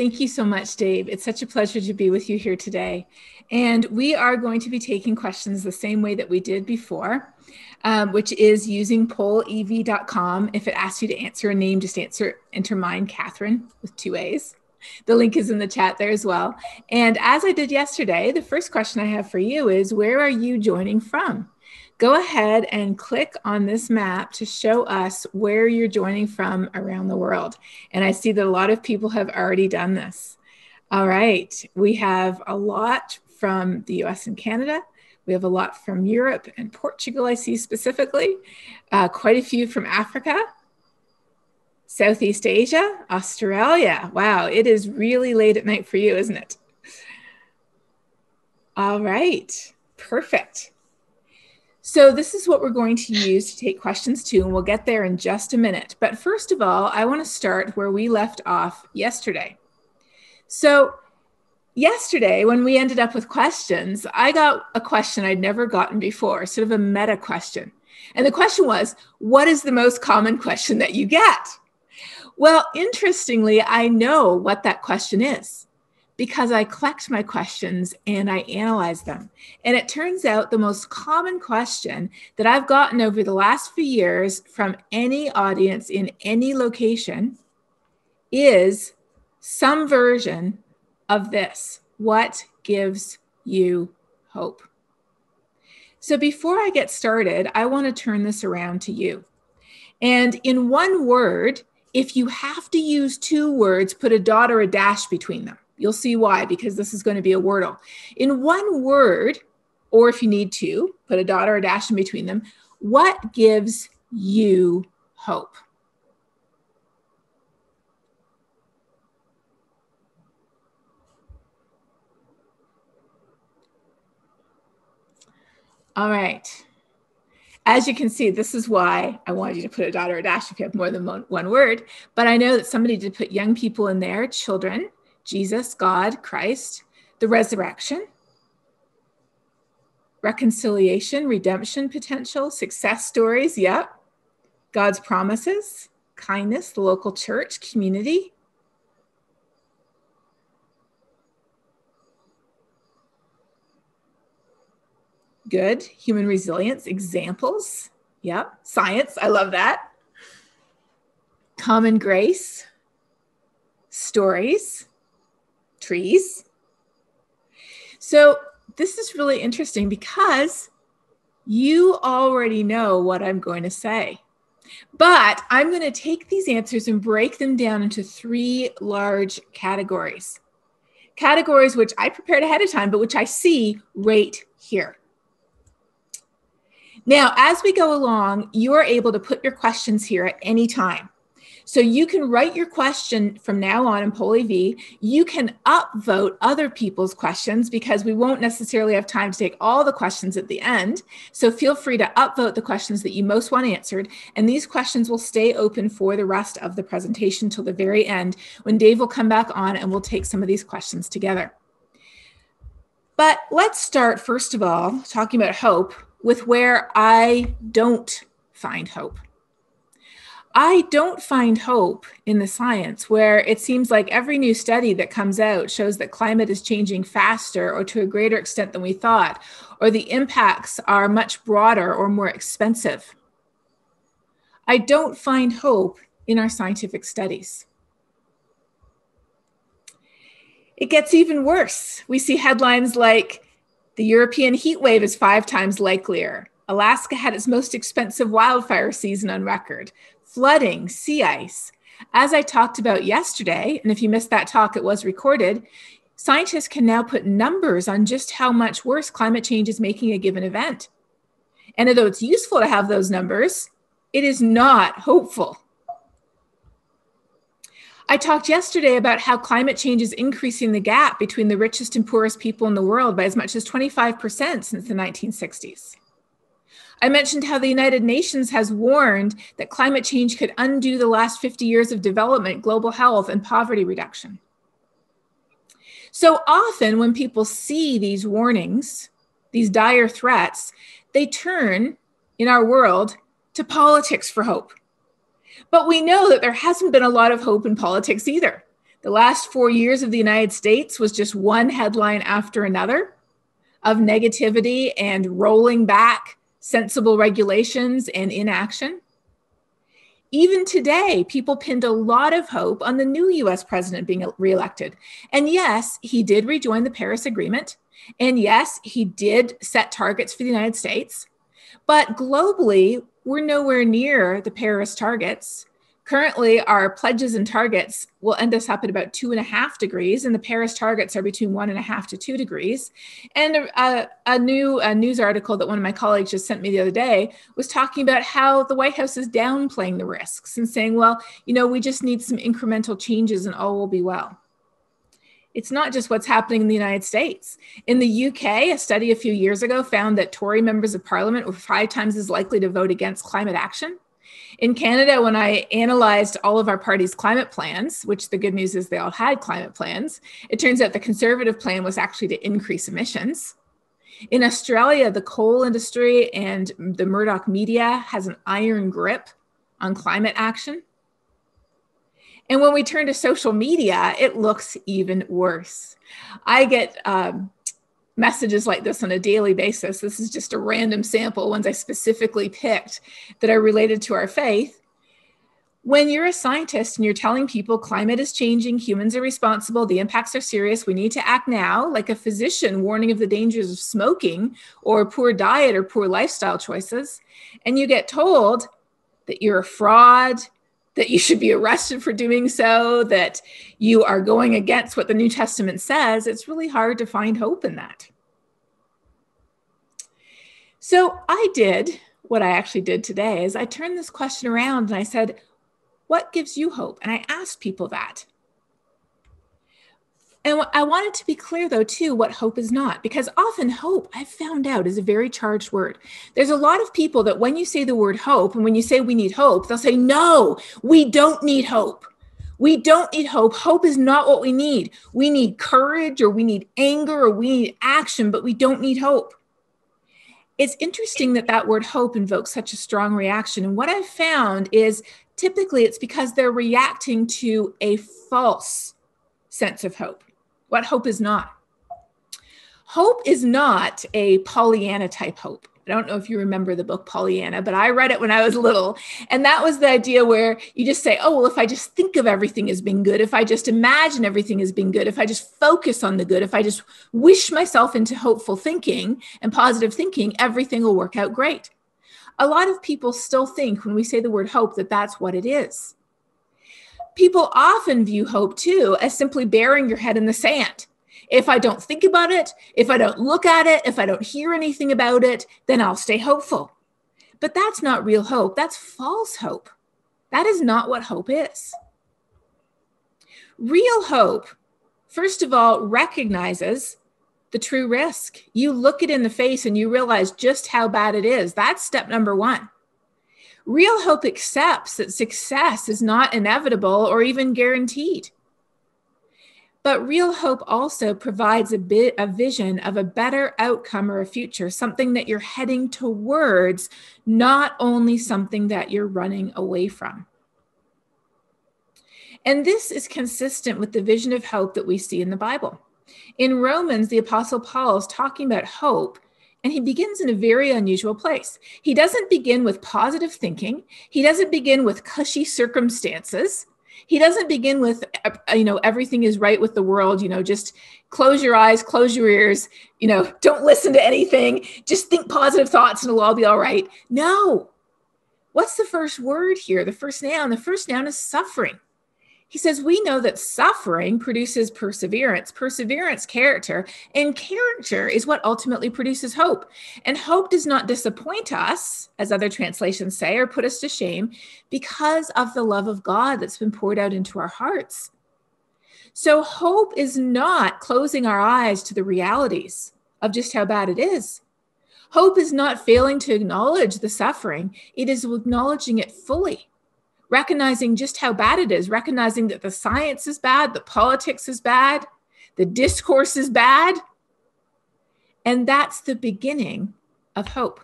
Thank you so much, Dave. It's such a pleasure to be with you here today. And we are going to be taking questions the same way that we did before, um, which is using pollev.com. If it asks you to answer a name, just answer, enter mine, Katharine, with two A's. The link is in the chat there as well. And as I did yesterday, the first question I have for you is where are you joining from? Go ahead and click on this map to show us where you're joining from around the world. And I see that a lot of people have already done this. All right, we have a lot from the US and Canada. We have a lot from Europe and Portugal, I see specifically, uh, quite a few from Africa, Southeast Asia, Australia. Wow, it is really late at night for you, isn't it? All right, perfect. So this is what we're going to use to take questions to, and we'll get there in just a minute. But first of all, I want to start where we left off yesterday. So yesterday, when we ended up with questions, I got a question I'd never gotten before, sort of a meta question. And the question was, what is the most common question that you get? Well, interestingly, I know what that question is because I collect my questions and I analyze them. And it turns out the most common question that I've gotten over the last few years from any audience in any location is some version of this What gives you hope? So before I get started, I want to turn this around to you. And in one word, if you have to use two words, put a dot or a dash between them. You'll see why, because this is going to be a wordle. In one word, or if you need to, put a dot or a dash in between them. What gives you hope? All right. As you can see, this is why I wanted you to put a dot or a dash if you have more than one word. But I know that somebody did put young people in there, children, Jesus, God, Christ, the resurrection, reconciliation, redemption potential, success stories, yep, God's promises, kindness, the local church, community. Good. Human resilience, examples. Yep. Science, I love that. Common grace, stories, trees. So this is really interesting because you already know what I'm going to say. But I'm going to take these answers and break them down into three large categories. Categories which I prepared ahead of time, but which I see right here. Now, as we go along, you are able to put your questions here at any time. So you can write your question from now on in PollEv. You can upvote other people's questions because we won't necessarily have time to take all the questions at the end. So feel free to upvote the questions that you most want answered. And these questions will stay open for the rest of the presentation till the very end when Dave will come back on and we'll take some of these questions together. But let's start, first of all, talking about hope with where I don't find hope. I don't find hope in the science where it seems like every new study that comes out shows that climate is changing faster or to a greater extent than we thought, or the impacts are much broader or more expensive. I don't find hope in our scientific studies. It gets even worse. We see headlines like the European heat wave is five times likelier. Alaska had its most expensive wildfire season on record flooding, sea ice. As I talked about yesterday, and if you missed that talk, it was recorded, scientists can now put numbers on just how much worse climate change is making a given event. And although it's useful to have those numbers, it is not hopeful. I talked yesterday about how climate change is increasing the gap between the richest and poorest people in the world by as much as 25% since the 1960s. I mentioned how the United Nations has warned that climate change could undo the last 50 years of development, global health, and poverty reduction. So often, when people see these warnings, these dire threats, they turn in our world to politics for hope. But we know that there hasn't been a lot of hope in politics either. The last four years of the United States was just one headline after another of negativity and rolling back sensible regulations and inaction. Even today, people pinned a lot of hope on the new US president being reelected. And yes, he did rejoin the Paris Agreement. And yes, he did set targets for the United States. But globally, we're nowhere near the Paris targets. Currently, our pledges and targets will end us up at about two and a half degrees, and the Paris targets are between one and a half to two degrees. And a, a new a news article that one of my colleagues just sent me the other day was talking about how the White House is downplaying the risks and saying, well, you know, we just need some incremental changes and all will be well. It's not just what's happening in the United States. In the UK, a study a few years ago found that Tory members of parliament were five times as likely to vote against climate action in Canada, when I analyzed all of our party's climate plans, which the good news is they all had climate plans, it turns out the conservative plan was actually to increase emissions. In Australia, the coal industry and the Murdoch media has an iron grip on climate action. And when we turn to social media, it looks even worse. I get um, messages like this on a daily basis. This is just a random sample, ones I specifically picked that are related to our faith. When you're a scientist and you're telling people climate is changing, humans are responsible, the impacts are serious, we need to act now, like a physician warning of the dangers of smoking or poor diet or poor lifestyle choices, and you get told that you're a fraud, that you should be arrested for doing so, that you are going against what the New Testament says, it's really hard to find hope in that. So I did what I actually did today is I turned this question around and I said, what gives you hope? And I asked people that. And I wanted to be clear, though, too, what hope is not, because often hope, I've found out, is a very charged word. There's a lot of people that when you say the word hope and when you say we need hope, they'll say, no, we don't need hope. We don't need hope. Hope is not what we need. We need courage or we need anger or we need action, but we don't need hope. It's interesting that that word hope invokes such a strong reaction. And what I've found is typically it's because they're reacting to a false sense of hope what hope is not. Hope is not a Pollyanna type hope. I don't know if you remember the book Pollyanna, but I read it when I was little. And that was the idea where you just say, oh, well, if I just think of everything as being good, if I just imagine everything as being good, if I just focus on the good, if I just wish myself into hopeful thinking and positive thinking, everything will work out great. A lot of people still think when we say the word hope that that's what it is people often view hope too as simply burying your head in the sand. If I don't think about it, if I don't look at it, if I don't hear anything about it, then I'll stay hopeful. But that's not real hope. That's false hope. That is not what hope is. Real hope, first of all, recognizes the true risk. You look it in the face and you realize just how bad it is. That's step number one. Real hope accepts that success is not inevitable or even guaranteed. But real hope also provides a bit a vision of a better outcome or a future, something that you're heading towards, not only something that you're running away from. And this is consistent with the vision of hope that we see in the Bible. In Romans, the Apostle Paul is talking about hope and he begins in a very unusual place. He doesn't begin with positive thinking. He doesn't begin with cushy circumstances. He doesn't begin with, uh, you know, everything is right with the world, you know, just close your eyes, close your ears, you know, don't listen to anything, just think positive thoughts and it'll all be all right. No. What's the first word here? The first noun? The first noun is suffering. He says, We know that suffering produces perseverance, perseverance, character, and character is what ultimately produces hope. And hope does not disappoint us, as other translations say, or put us to shame because of the love of God that's been poured out into our hearts. So, hope is not closing our eyes to the realities of just how bad it is. Hope is not failing to acknowledge the suffering, it is acknowledging it fully recognizing just how bad it is, recognizing that the science is bad, the politics is bad, the discourse is bad. And that's the beginning of hope.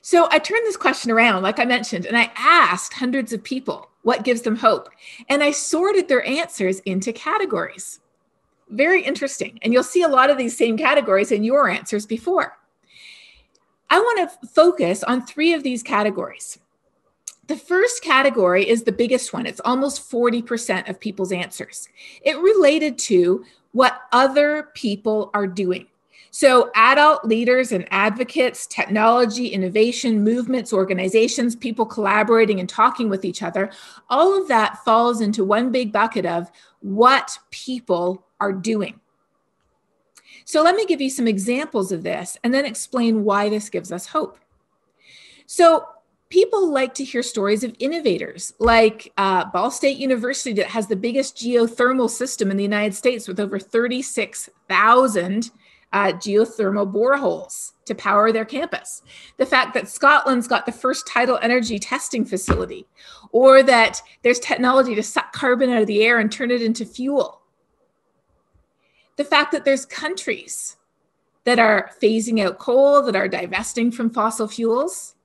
So I turned this question around, like I mentioned, and I asked hundreds of people what gives them hope. And I sorted their answers into categories. Very interesting. And you'll see a lot of these same categories in your answers before. I want to focus on three of these categories. The first category is the biggest one. It's almost 40% of people's answers. It related to what other people are doing. So, adult leaders and advocates, technology, innovation, movements, organizations, people collaborating and talking with each other, all of that falls into one big bucket of what people are doing. So, let me give you some examples of this and then explain why this gives us hope. So, people like to hear stories of innovators like uh, Ball State University, that has the biggest geothermal system in the United States with over 36,000 uh, geothermal boreholes to power their campus. The fact that Scotland's got the first tidal energy testing facility, or that there's technology to suck carbon out of the air and turn it into fuel. The fact that there's countries that are phasing out coal, that are divesting from fossil fuels.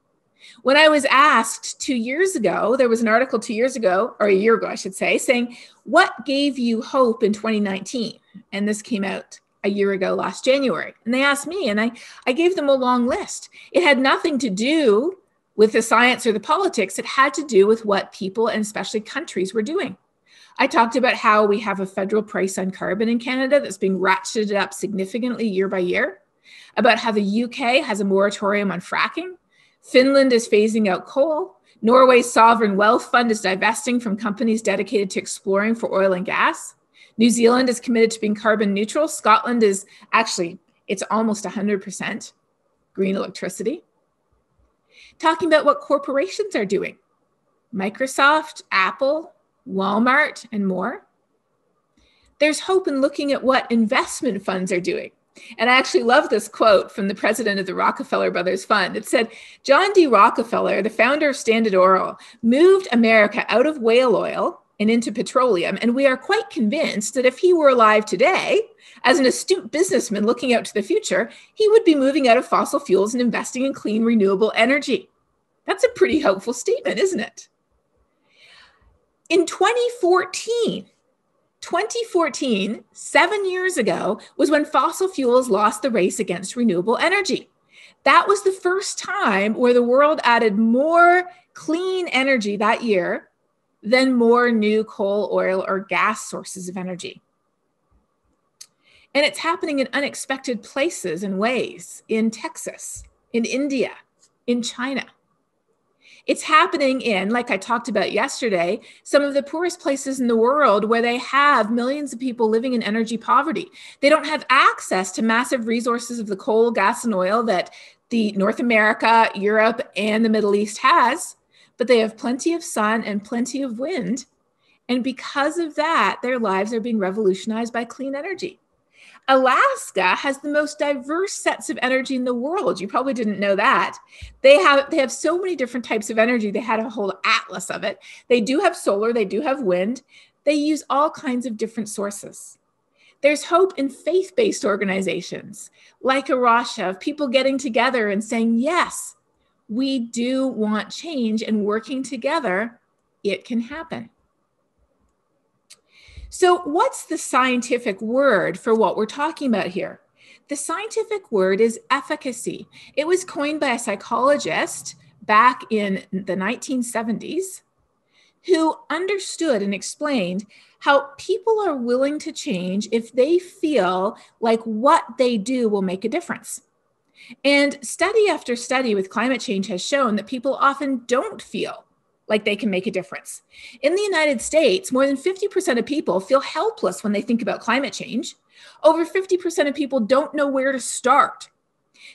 When I was asked two years ago, there was an article two years ago, or a year ago, I should say, saying, What gave you hope in 2019? And this came out a year ago last January. And they asked me, and I, I gave them a long list. It had nothing to do with the science or the politics, it had to do with what people and especially countries were doing. I talked about how we have a federal price on carbon in Canada that's being ratcheted up significantly year by year, about how the UK has a moratorium on fracking, Finland is phasing out coal, Norway's sovereign wealth fund is divesting from companies dedicated to exploring for oil and gas. New Zealand is committed to being carbon neutral. Scotland is actually, it's almost 100% green electricity. Talking about what corporations are doing Microsoft, Apple, Walmart, and more. There's hope in looking at what investment funds are doing. And I actually love this quote from the president of the Rockefeller Brothers Fund. It said, John D. Rockefeller, the founder of Standard Oil, moved America out of whale oil and into petroleum. And we are quite convinced that if he were alive today, as an astute businessman looking out to the future, he would be moving out of fossil fuels and investing in clean, renewable energy. That's a pretty hopeful statement, isn't it? In 2014, 2014, seven years ago, was when fossil fuels lost the race against renewable energy. That was the first time where the world added more clean energy that year than more new coal, oil, or gas sources of energy. And it's happening in unexpected places and ways in Texas, in India, in China. It's happening in, like I talked about yesterday, some of the poorest places in the world where they have millions of people living in energy poverty. They don't have access to massive resources of the coal, gas, and oil that the North America, Europe, and the Middle East has but they have plenty of sun and plenty of wind. And because of that, their lives are being revolutionized by clean energy. Alaska has the most diverse sets of energy in the world. You probably didn't know that. They have they have so many different types of energy. They had a whole atlas of it. They do have solar, they do have wind. They use all kinds of different sources. There's hope in faith-based organizations like A Rocha of people getting together and saying, "Yes, we do want change and working together, it can happen. So, what's the scientific word for what we're talking about here? The scientific word is efficacy. It was coined by a psychologist back in the 1970s who understood and explained how people are willing to change if they feel like what they do will make a difference. And study after study with climate change has shown that people often don't feel like they can make a difference. In the United States, more than 50% of people feel helpless when they think about climate change. Over 50% of people don't know where to start.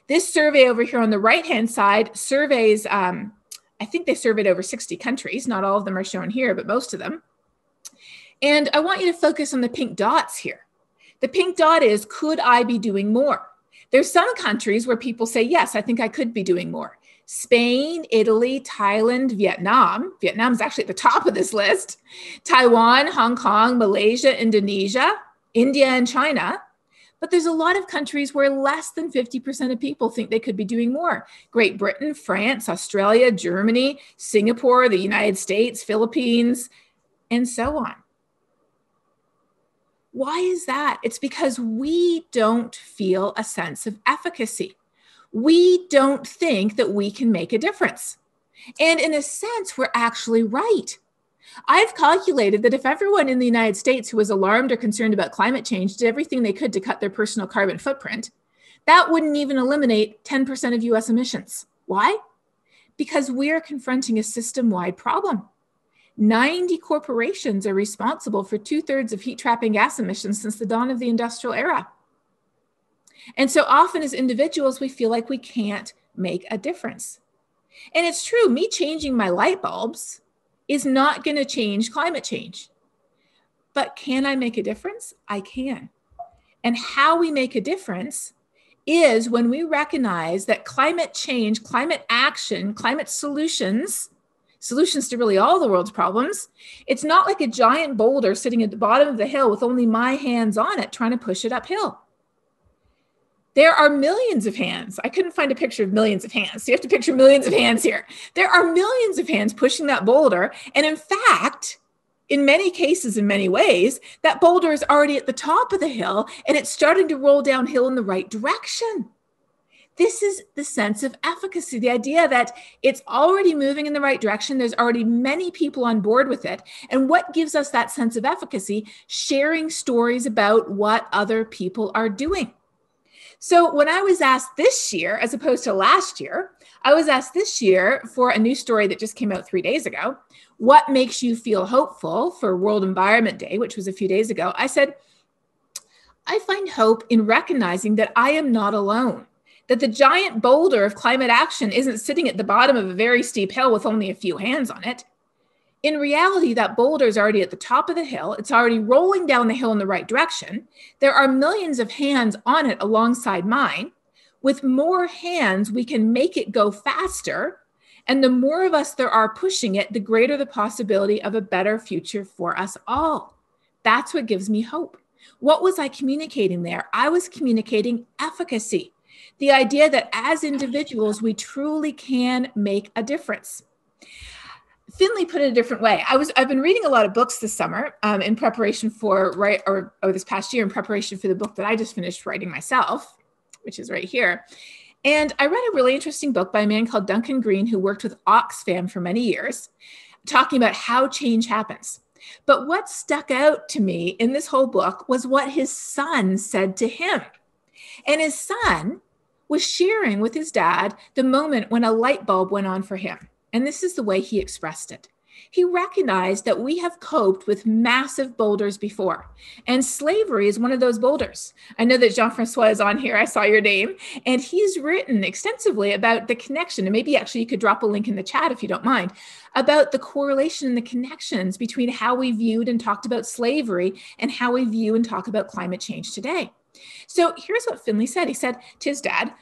This survey over here on the right hand side surveys, um, I think they surveyed over 60 countries. Not all of them are shown here, but most of them. And I want you to focus on the pink dots here. The pink dot is could I be doing more? There's some countries where people say, yes, I think I could be doing more. Spain, Italy, Thailand, Vietnam. Vietnam is actually at the top of this list. Taiwan, Hong Kong, Malaysia, Indonesia, India, and China. But there's a lot of countries where less than 50% of people think they could be doing more. Great Britain, France, Australia, Germany, Singapore, the United States, Philippines, and so on. Why is that? It's because we don't feel a sense of efficacy. We don't think that we can make a difference. And in a sense, we're actually right. I've calculated that if everyone in the United States who was alarmed or concerned about climate change did everything they could to cut their personal carbon footprint, that wouldn't even eliminate 10% of US emissions. Why? Because we're confronting a system wide problem. 90 corporations are responsible for two thirds of heat trapping gas emissions since the dawn of the industrial era. And so often, as individuals, we feel like we can't make a difference. And it's true, me changing my light bulbs is not going to change climate change. But can I make a difference? I can. And how we make a difference is when we recognize that climate change, climate action, climate solutions, solutions to really all the world's problems, it's not like a giant boulder sitting at the bottom of the hill with only my hands on it trying to push it uphill. There are millions of hands. I couldn't find a picture of millions of hands. So you have to picture millions of hands here. There are millions of hands pushing that boulder. And in fact, in many cases, in many ways, that boulder is already at the top of the hill and it's starting to roll downhill in the right direction. This is the sense of efficacy, the idea that it's already moving in the right direction. There's already many people on board with it. And what gives us that sense of efficacy? Sharing stories about what other people are doing. So when I was asked this year, as opposed to last year, I was asked this year for a new story that just came out three days ago. What makes you feel hopeful for World Environment Day, which was a few days ago? I said, I find hope in recognizing that I am not alone, that the giant boulder of climate action isn't sitting at the bottom of a very steep hill with only a few hands on it in reality, that boulder is already at the top of the hill. It's already rolling down the hill in the right direction. There are millions of hands on it alongside mine. With more hands, we can make it go faster. And the more of us there are pushing it, the greater the possibility of a better future for us all. That's what gives me hope. What was I communicating there? I was communicating efficacy, the idea that as individuals, we truly can make a difference. Finley put it a different way. I was I've been reading a lot of books this summer um, in preparation for right or, or this past year in preparation for the book that I just finished writing myself, which is right here. And I read a really interesting book by a man called Duncan Green who worked with Oxfam for many years, talking about how change happens. But what stuck out to me in this whole book was what his son said to him. And his son was sharing with his dad the moment when a light bulb went on for him. And this is the way he expressed it. He recognized that we have coped with massive boulders before, and slavery is one of those boulders. I know that Jean Francois is on here. I saw your name, and he's written extensively about the connection. And maybe actually you could drop a link in the chat if you don't mind about the correlation and the connections between how we viewed and talked about slavery and how we view and talk about climate change today. So here's what Finley said. He said to his dad,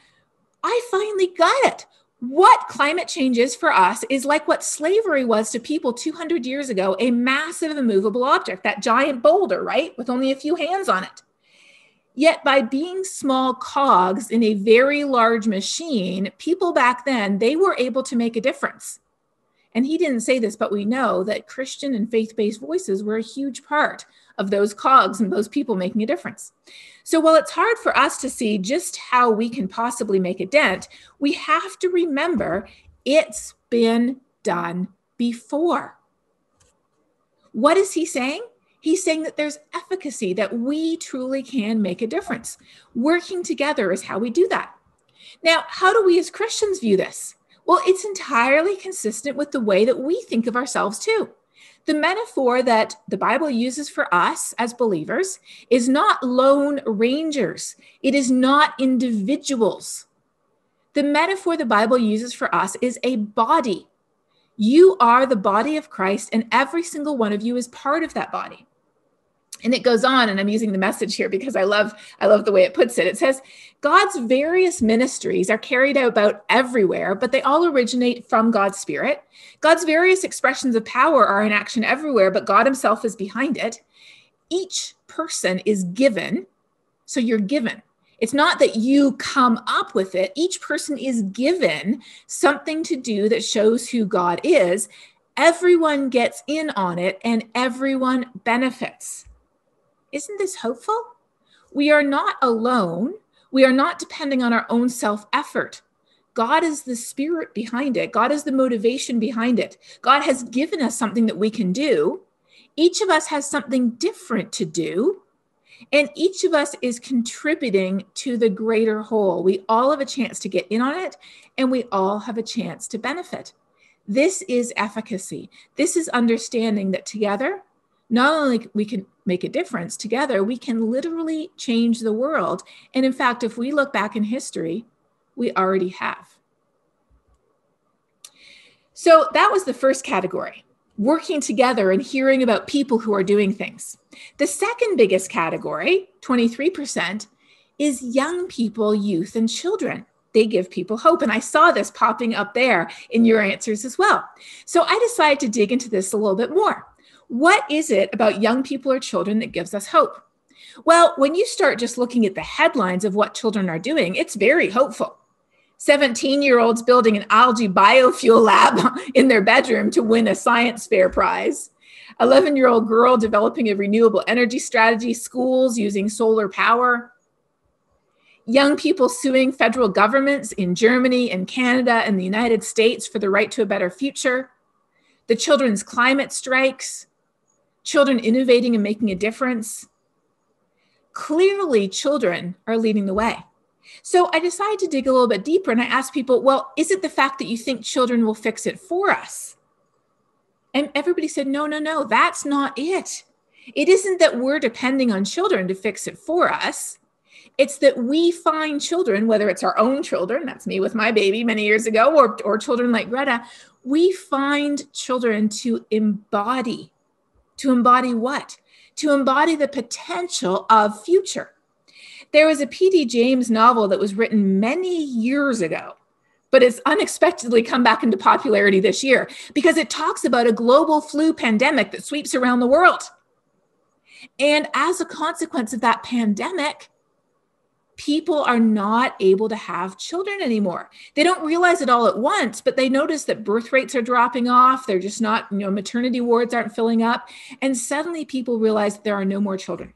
I finally got it what climate change is for us is like what slavery was to people 200 years ago a massive immovable object, that giant boulder, right? With only a few hands on it. Yet, by being small cogs in a very large machine, people back then, they were able to make a difference. And he didn't say this, but we know that Christian and faith based voices were a huge part of those cogs and those people making a difference. So while it's hard for us to see just how we can possibly make a dent, we have to remember it's been done before. What is he saying? He's saying that there's efficacy, that we truly can make a difference. Working together is how we do that. Now, how do we as Christians view this? Well, it's entirely consistent with the way that we think of ourselves too. The metaphor that the Bible uses for us as believers is not lone rangers, it is not individuals. The metaphor the Bible uses for us is a body. You are the body of Christ, and every single one of you is part of that body and it goes on and i'm using the message here because i love i love the way it puts it it says god's various ministries are carried out about everywhere but they all originate from god's spirit god's various expressions of power are in action everywhere but god himself is behind it each person is given So you're given. It's not that you come up with it. Each person is given something to do that shows who God is. Everyone gets in on it and everyone benefits. Isn't this hopeful? We are not alone. We are not depending on our own self effort. God is the spirit behind it. God is the motivation behind it. God has given us something that we can do. Each of us has something different to do. And each of us is contributing to the greater whole. We all have a chance to get in on it, and we all have a chance to benefit. This is efficacy. This is understanding that together, not only we can make a difference, together we can literally change the world. And in fact, if we look back in history, we already have. So that was the first category working together and hearing about people who are doing things. The second biggest category, 23%, is young people, youth, and children. They give people hope. And I saw this popping up there in your answers as well. So I decided to dig into this a little bit more. What is it about young people or children that gives us hope? Well, when you start just looking at the headlines of what children are doing, it's very hopeful. 17 year olds building an algae biofuel lab in their bedroom to win a science fair prize. 11 year old girl developing a renewable energy strategy, schools using solar power. Young people suing federal governments in Germany and Canada and the United States for the right to a better future. The children's climate strikes children innovating and making a difference. Clearly, children are leading the way. So I decided to dig a little bit deeper and I asked people, well, is it the fact that you think children will fix it for us? And everybody said, no, no, no, that's not it. It isn't that we're depending on children to fix it for us. It's that we find children, whether it's our own children, that's me with my baby many years ago, or, or children like Greta, we find children to embody to embody what? To embody the potential of future. There was a P.D. James novel that was written many years ago, but it's unexpectedly come back into popularity this year because it talks about a global flu pandemic that sweeps around the world. And as a consequence of that pandemic, people are not able to have children anymore. They don't realize it all at once, but they notice that birth rates are dropping off. They're just not, you know, maternity wards aren't filling up. And suddenly people realize there are no more children.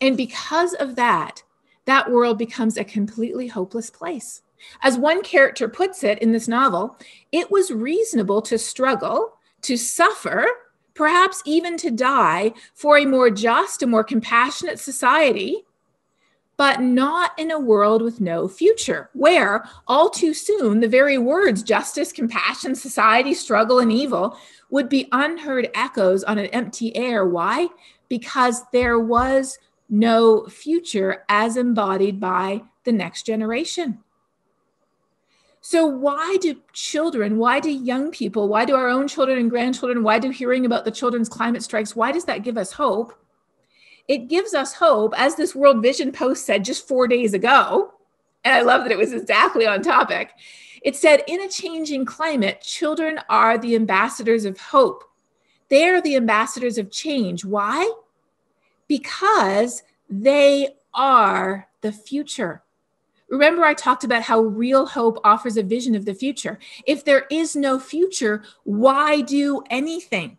And because of that, that world becomes a completely hopeless place. As one character puts it in this novel, it was reasonable to struggle, to suffer, perhaps even to die for a more just, a more compassionate society but not in a world with no future, where all too soon the very words justice, compassion, society, struggle, and evil would be unheard echoes on an empty air. Why? Because there was no future as embodied by the next generation. So, why do children, why do young people, why do our own children and grandchildren, why do hearing about the children's climate strikes, why does that give us hope? It gives us hope, as this World Vision post said just four days ago. And I love that it was exactly on topic. It said, in a changing climate, children are the ambassadors of hope. They are the ambassadors of change. Why? Because they are the future. Remember, I talked about how real hope offers a vision of the future. If there is no future, why do anything?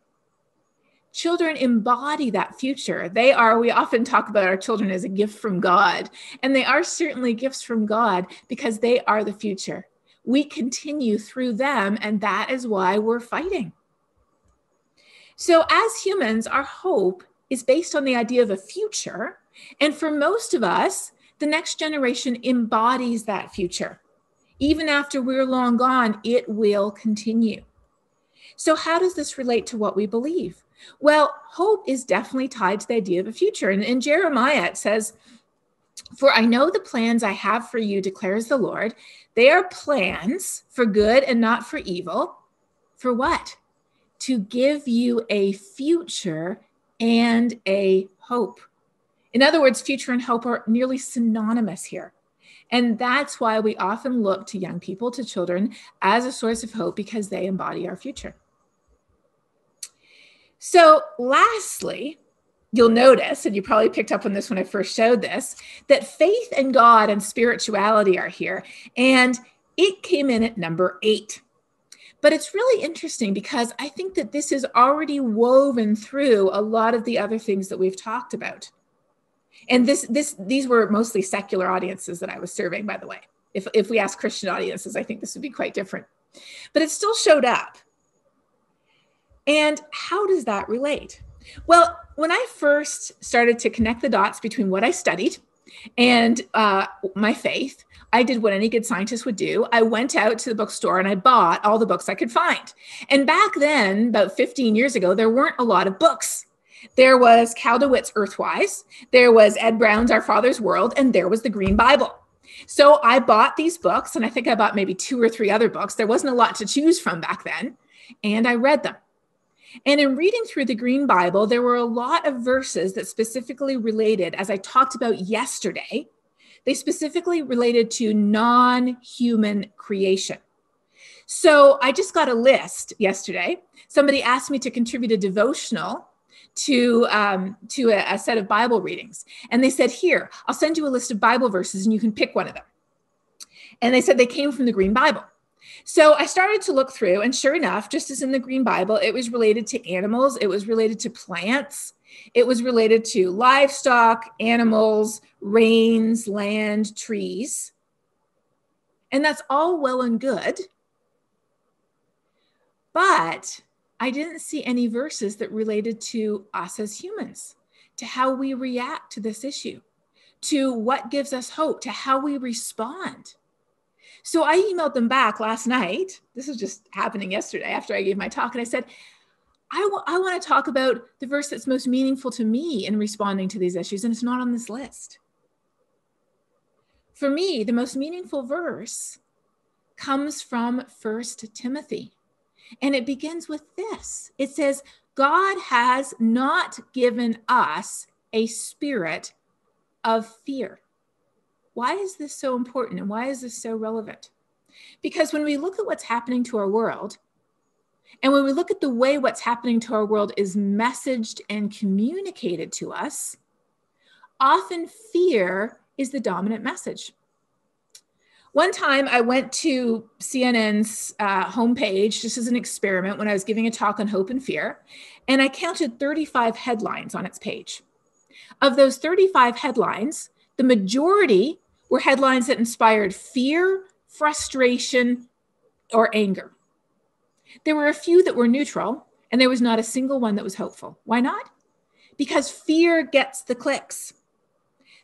Children embody that future. They are, we often talk about our children as a gift from God, and they are certainly gifts from God because they are the future. We continue through them, and that is why we're fighting. So, as humans, our hope is based on the idea of a future. And for most of us, the next generation embodies that future. Even after we're long gone, it will continue. So, how does this relate to what we believe? Well, hope is definitely tied to the idea of a future. And in Jeremiah, it says, For I know the plans I have for you, declares the Lord. They are plans for good and not for evil. For what? To give you a future and a hope. In other words, future and hope are nearly synonymous here. And that's why we often look to young people, to children, as a source of hope because they embody our future. So, lastly, you'll notice, and you probably picked up on this when I first showed this, that faith and God and spirituality are here. And it came in at number eight. But it's really interesting because I think that this is already woven through a lot of the other things that we've talked about. And this, this, these were mostly secular audiences that I was serving, by the way. If, if we ask Christian audiences, I think this would be quite different. But it still showed up. And how does that relate? Well, when I first started to connect the dots between what I studied and uh, my faith, I did what any good scientist would do. I went out to the bookstore and I bought all the books I could find. And back then, about 15 years ago, there weren't a lot of books. There was Cal DeWitt's Earthwise, there was Ed Brown's Our Father's World, and there was the Green Bible. So I bought these books, and I think I bought maybe two or three other books. There wasn't a lot to choose from back then, and I read them. And in reading through the Green Bible, there were a lot of verses that specifically related, as I talked about yesterday, they specifically related to non human creation. So I just got a list yesterday. Somebody asked me to contribute a devotional to um, to a, a set of Bible readings, and they said, "Here, I'll send you a list of Bible verses, and you can pick one of them." And they said they came from the Green Bible. So I started to look through, and sure enough, just as in the Green Bible, it was related to animals, it was related to plants, it was related to livestock, animals, rains, land, trees. And that's all well and good. But I didn't see any verses that related to us as humans, to how we react to this issue, to what gives us hope, to how we respond. So I emailed them back last night. This was just happening yesterday after I gave my talk. And I said, I, w- I want to talk about the verse that's most meaningful to me in responding to these issues, and it's not on this list. For me, the most meaningful verse comes from First Timothy, and it begins with this it says, God has not given us a spirit of fear. Why is this so important and why is this so relevant? Because when we look at what's happening to our world, and when we look at the way what's happening to our world is messaged and communicated to us, often fear is the dominant message. One time I went to CNN's uh, homepage just as an experiment when I was giving a talk on hope and fear, and I counted 35 headlines on its page. Of those 35 headlines, the majority were headlines that inspired fear, frustration, or anger. There were a few that were neutral, and there was not a single one that was hopeful. Why not? Because fear gets the clicks.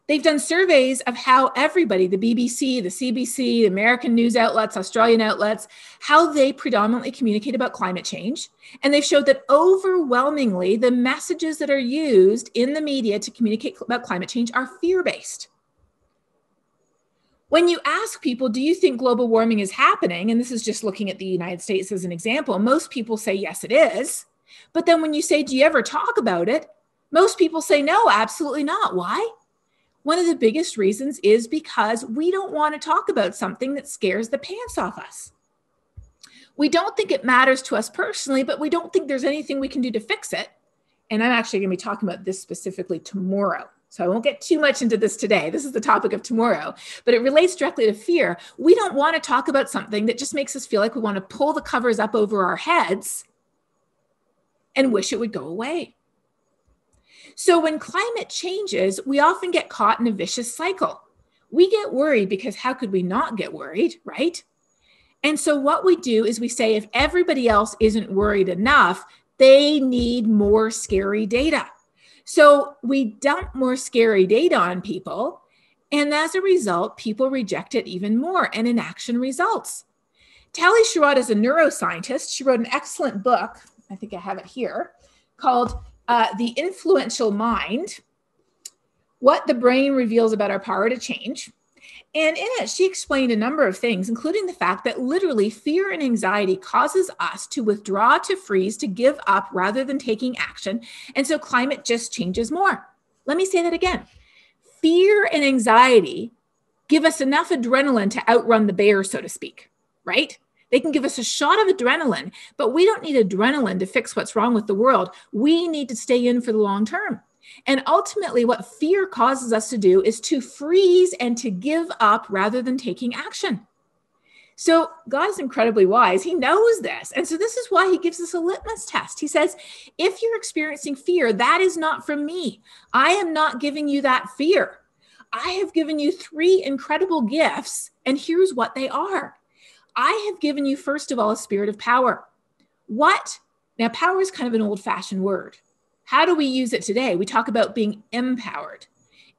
They've done surveys of how everybody, the BBC, the CBC, the American news outlets, Australian outlets, how they predominantly communicate about climate change. And they've showed that overwhelmingly, the messages that are used in the media to communicate about climate change are fear based when you ask people, do you think global warming is happening? And this is just looking at the United States as an example, most people say, yes, it is. But then when you say, do you ever talk about it? Most people say, no, absolutely not. Why? One of the biggest reasons is because we don't want to talk about something that scares the pants off us. We don't think it matters to us personally, but we don't think there's anything we can do to fix it. And I'm actually going to be talking about this specifically tomorrow. So I won't get too much into this today. This is the topic of tomorrow, but it relates directly to fear. We don't want to talk about something that just makes us feel like we want to pull the covers up over our heads and wish it would go away. So when climate changes, we often get caught in a vicious cycle. We get worried because how could we not get worried, right? And so what we do is we say if everybody else isn't worried enough, they need more scary data. So we dump more scary data on people. And as a result, people reject it even more and inaction results. Tali Sharot is a neuroscientist. She wrote an excellent book, I think I have it here, called uh, The Influential Mind What the Brain Reveals About Our Power to Change. And in it, she explained a number of things, including the fact that literally fear and anxiety causes us to withdraw, to freeze, to give up rather than taking action. And so climate just changes more. Let me say that again. Fear and anxiety give us enough adrenaline to outrun the bear, so to speak, right? They can give us a shot of adrenaline, but we don't need adrenaline to fix what's wrong with the world. We need to stay in for the long term. And ultimately, what fear causes us to do is to freeze and to give up rather than taking action. So God is incredibly wise. He knows this. And so this is why he gives us a litmus test. He says, if you're experiencing fear, that is not from me. I am not giving you that fear. I have given you three incredible gifts, and here's what they are. I have given you, first of all, a spirit of power. What? Now, power is kind of an old fashioned word. How do we use it today? We talk about being empowered.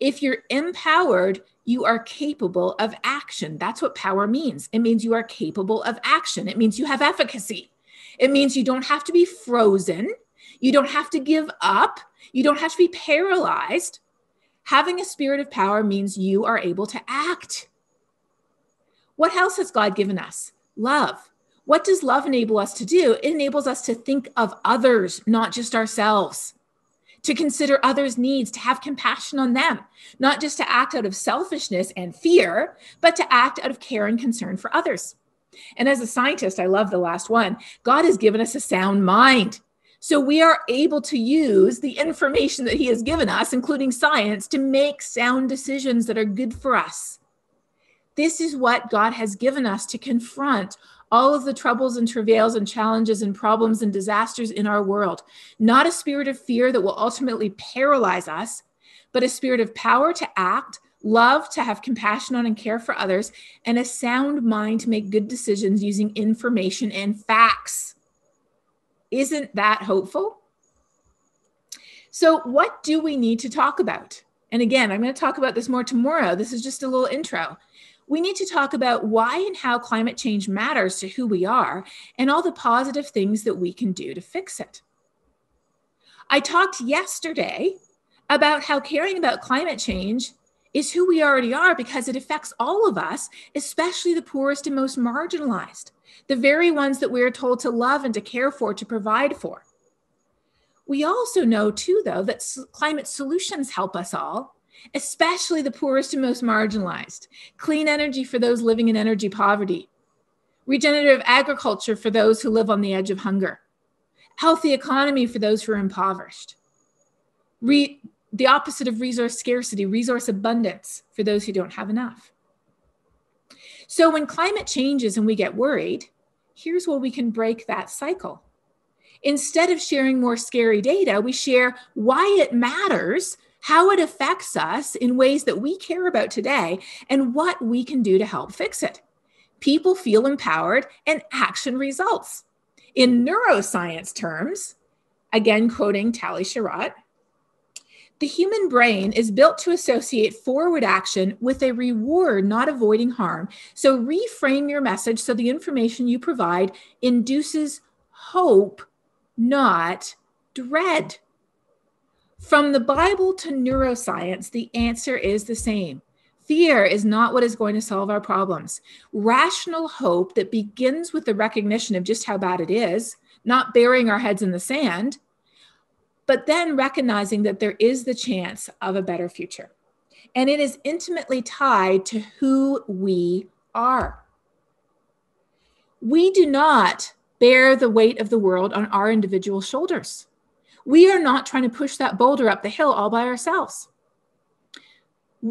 If you're empowered, you are capable of action. That's what power means. It means you are capable of action. It means you have efficacy. It means you don't have to be frozen. You don't have to give up. You don't have to be paralyzed. Having a spirit of power means you are able to act. What else has God given us? Love. What does love enable us to do? It enables us to think of others, not just ourselves, to consider others' needs, to have compassion on them, not just to act out of selfishness and fear, but to act out of care and concern for others. And as a scientist, I love the last one God has given us a sound mind. So we are able to use the information that He has given us, including science, to make sound decisions that are good for us. This is what God has given us to confront all of the troubles and travails and challenges and problems and disasters in our world. Not a spirit of fear that will ultimately paralyze us, but a spirit of power to act, love to have compassion on and care for others, and a sound mind to make good decisions using information and facts. Isn't that hopeful? So, what do we need to talk about? And again, I'm going to talk about this more tomorrow. This is just a little intro. We need to talk about why and how climate change matters to who we are and all the positive things that we can do to fix it. I talked yesterday about how caring about climate change is who we already are because it affects all of us, especially the poorest and most marginalized the very ones that we are told to love and to care for, to provide for. We also know, too, though, that climate solutions help us all, especially the poorest and most marginalized. Clean energy for those living in energy poverty, regenerative agriculture for those who live on the edge of hunger, healthy economy for those who are impoverished, Re- the opposite of resource scarcity, resource abundance for those who don't have enough. So when climate changes and we get worried, here's where we can break that cycle. Instead of sharing more scary data, we share why it matters, how it affects us in ways that we care about today, and what we can do to help fix it. People feel empowered and action results. In neuroscience terms, again quoting Tali Sharot, the human brain is built to associate forward action with a reward, not avoiding harm. So reframe your message so the information you provide induces hope, not dread. From the Bible to neuroscience, the answer is the same. Fear is not what is going to solve our problems. Rational hope that begins with the recognition of just how bad it is, not burying our heads in the sand, but then recognizing that there is the chance of a better future. And it is intimately tied to who we are. We do not bear the weight of the world on our individual shoulders. We are not trying to push that boulder up the hill all by ourselves.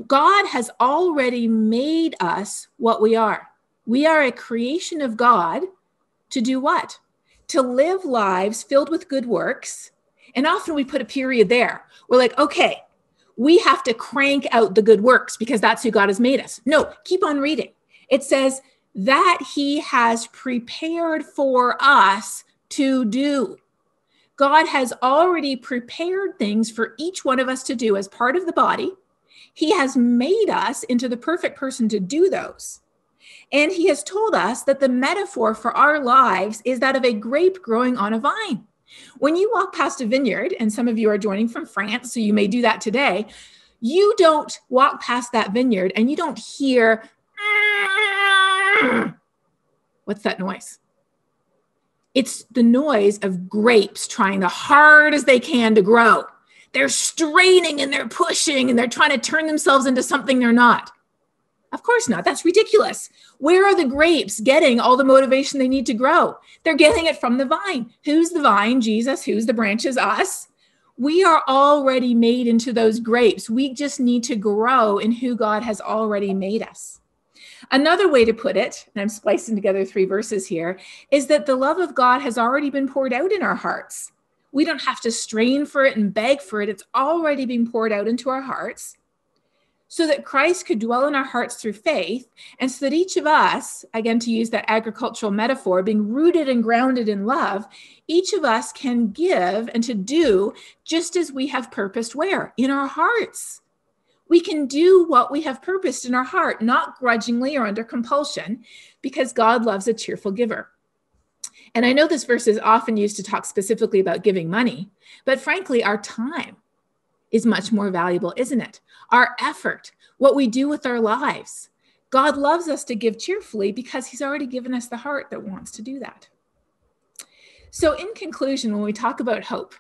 God has already made us what we are. We are a creation of God to do what? To live lives filled with good works and often we put a period there. We're like, okay, we have to crank out the good works because that's who God has made us. No, keep on reading. It says that he has prepared for us to do. God has already prepared things for each one of us to do as part of the body. He has made us into the perfect person to do those. And he has told us that the metaphor for our lives is that of a grape growing on a vine. When you walk past a vineyard, and some of you are joining from France, so you may do that today, you don't walk past that vineyard and you don't hear, ah, what's that noise? It's the noise of grapes trying the hard as they can to grow. They're straining and they're pushing and they're trying to turn themselves into something they're not. Of course not. That's ridiculous. Where are the grapes getting all the motivation they need to grow? They're getting it from the vine. Who's the vine? Jesus. Who's the branches? Us. We are already made into those grapes. We just need to grow in who God has already made us. Another way to put it, and I'm splicing together three verses here, is that the love of God has already been poured out in our hearts. We don't have to strain for it and beg for it. It's already being poured out into our hearts so that Christ could dwell in our hearts through faith, and so that each of us, again, to use that agricultural metaphor, being rooted and grounded in love, each of us can give and to do just as we have purposed where? In our hearts. We can do what we have purposed in our heart, not grudgingly or under compulsion, because God loves a cheerful giver. And I know this verse is often used to talk specifically about giving money, but frankly, our time is much more valuable, isn't it? Our effort, what we do with our lives. God loves us to give cheerfully because he's already given us the heart that wants to do that. So, in conclusion, when we talk about hope,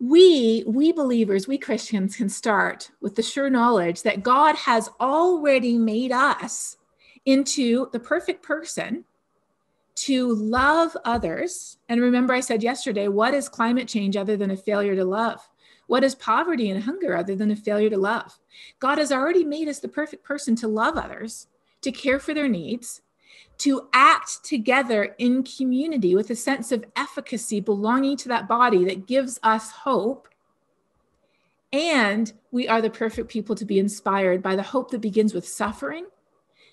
we, we believers, we Christians can start with the sure knowledge that God has already made us into the perfect person to love others. And remember, I said yesterday, what is climate change other than a failure to love? What is poverty and hunger other than a failure to love? God has already made us the perfect person to love others, to care for their needs, to act together in community with a sense of efficacy belonging to that body that gives us hope. And we are the perfect people to be inspired by the hope that begins with suffering,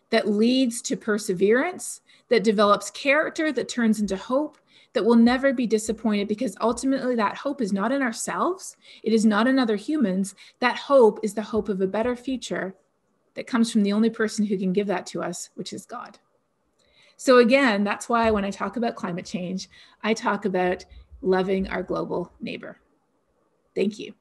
that leads to perseverance, that develops character, that turns into hope, that will never be disappointed because ultimately that hope is not in ourselves, it is not in other humans. That hope is the hope of a better future that comes from the only person who can give that to us, which is God. So, again, that's why when I talk about climate change, I talk about loving our global neighbor. Thank you.